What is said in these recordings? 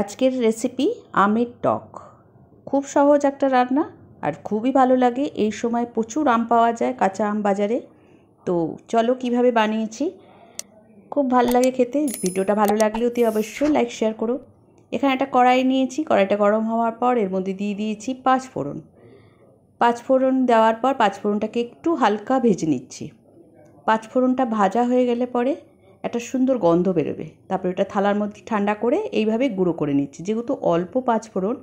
আজকের রেসিপি আমের টক। খুব সহজ একটা রান্না আর খুবই ভালো লাগে। এই সময় প্রচুর আম পাওয়া যায় কাঁচা আম বাজারে। তো চলো কীভাবে বানিয়েছি? খুব ভালো লাগে খেতে। ভিডিওটা ভালো লাগলে অতি অবশ্যই লাইক শেয়ার করো। এখানে একটা কড়াই নিয়েছি। কড়াইটা গরম হওয়ার পর এর মধ্যে দিয়ে দিয়েছি পাঁচ ফোড়ন। পাঁচ ফোড়ন দেওয়ার পর পাঁচ ফোড়নটাকে একটু হালকা ভেজে নিচ্ছি। পাঁচ ফোড়নটা ভাজা হয়ে গেলে পরে একটা সুন্দর গন্ধ বেরোবে। তারপর এটা থালার মধ্যে ঠান্ডা করে এইভাবে গুঁড়ো করে নিচ্ছি। যেহেতু অল্প পাঁচ ফোড়ন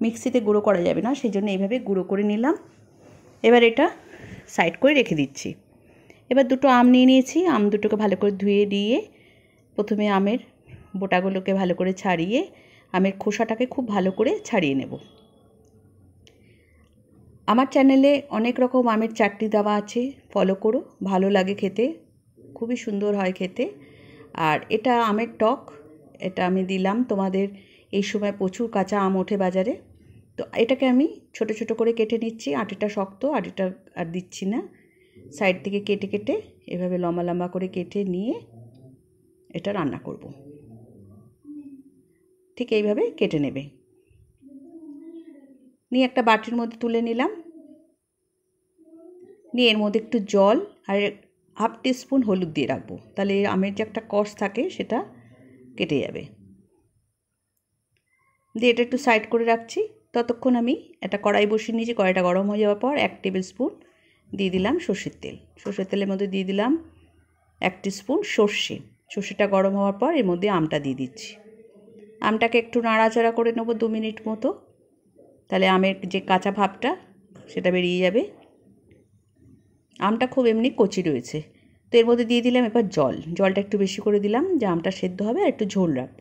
মিক্সিতে গুঁড়ো করা যাবে না সেই জন্য এইভাবে গুঁড়ো করে নিলাম। এবার এটা সাইড করে রেখে দিচ্ছি। এবার দুটো আম নিয়ে নিয়েছি। আম দুটোকে ভালো করে ধুয়ে দিয়ে প্রথমে আমের বোটাগুলোকে ভালো করে ছাড়িয়ে আমের খোসাটাকে খুব ভালো করে ছাড়িয়ে নেব। আমার চ্যানেলে অনেক রকম আমের চাটনি দেওয়া আছে। ফলো করো, ভালো লাগে খেতে। খুবই সুন্দর হয় খেতে। আর এটা আমের টক, এটা আমি দিলাম তোমাদের এই সময় প্রচুর কাঁচা আম ওঠে বাজারে। তো এটাকে আমি ছোট ছোট করে কেটে নিচ্ছি, আটিটা শক্ত, আটিটা আর দিচ্ছি না। সাইড থেকে কেটে কেটে এভাবে লম্বা লম্বা করে কেটে নিয়ে এটা রান্না করব। ঠিক এইভাবে কেটে নেবে। নিয়ে একটা বাটির মধ্যে তুলে নিলাম। নিয়ে এর মধ্যে একটু জল আর হাফ টিস্পুন হলুদ দিয়ে রাখব। তাহলে আমের যে একটা কষ থাকে সেটা কেটে যাবে। দিয়ে এটা একটু সাইড করে রাখছি। ততক্ষণ আমি একটা কড়াই বসিয়ে নিয়েছি। কড়াইটা গরম হয়ে যাওয়ার পর এক টেবিল স্পুন দিয়ে দিলাম সর্ষের তেল। সর্ষের তেলের মধ্যে দিয়ে দিলাম এক স্পুন সর্ষে। সর্ষেটা গরম হওয়ার পর এর মধ্যে আমটা দিয়ে দিচ্ছি। আমটাকে একটু নাড়াচাড়া করে নেব দু মিনিট মতো। তাহলে আমের যে কাঁচা ভাবটা সেটা বেরিয়ে যাবে। আমটা খুব এমনি কচি রয়েছে। তো এর মধ্যে দিয়ে দিলাম এবার জল। জলটা একটু বেশি করে দিলাম যে আমটা সেদ্ধ হবে আর একটু ঝোল রাখব।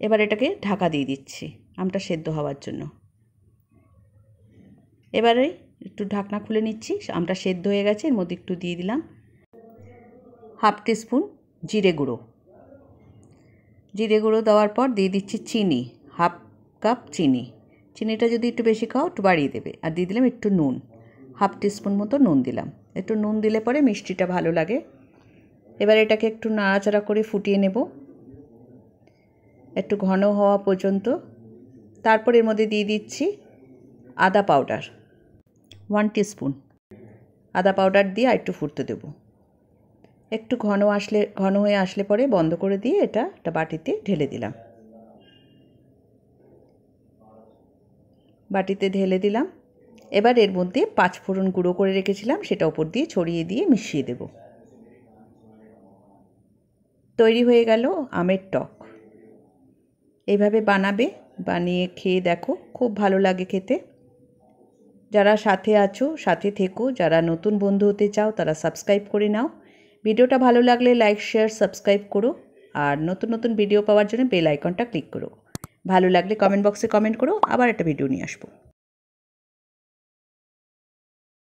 এবার এটাকে ঢাকা দিয়ে দিচ্ছি আমটা সেদ্ধ হওয়ার জন্য। এবারে একটু ঢাকনা খুলে নিচ্ছি, আমটা সেদ্ধ হয়ে গেছে, এর মধ্যে একটু দিয়ে দিলাম হাফ টিস্পুন জিরে গুঁড়ো। জিরে গুঁড়ো দেওয়ার পর দিয়ে দিচ্ছি চিনি, হাফ কাপ চিনি। চিনিটা যদি একটু বেশি খাও, একটু বাড়িয়ে দেবে। আর দিয়ে দিলাম একটু নুন। হাফ টিস্পুন মতো নুন দিলাম। একটু নুন দিলে পরে মিষ্টিটা ভালো লাগে। এবার এটাকে একটু নাড়াচাড়া করে ফুটিয়ে নেব। একটু ঘন হওয়া পর্যন্ত। তারপর এর মধ্যে দিয়ে দিচ্ছি আদা পাউডার। One teaspoon. আদা পাউডার দিয়ে আর একটু ফুটতে দেবো। একটু ঘন আসলে, ঘন হয়ে আসলে পরে বন্ধ করে দিয়ে এটা একটা বাটিতে ঢেলে দিলাম। বাটিতে ঢেলে দিলাম। এবার এর মধ্যে পাঁচ ফোড়ন গুঁড়ো করে রেখেছিলাম, সেটা ওপর দিয়ে ছড়িয়ে দিয়ে মিশিয়ে দেব। তৈরি হয়ে গেল আমের টক। এইভাবে বানাবে, বানিয়ে খেয়ে দেখো, খুব ভালো লাগে খেতে। যারা সাথে আছো, সাথে থেকো, যারা নতুন বন্ধু হতে চাও, তারা সাবস্ক্রাইব করে নাও। ভিডিওটা ভালো লাগলে লাইক, শেয়ার, সাবস্ক্রাইব করো। আর নতুন নতুন ভিডিও পাওয়ার জন্য বেল আইকনটা ক্লিক করো। ভালো লাগলে কমেন্ট বক্সে কমেন্ট করো আবার একটা ভিডিও নিয়ে আসব।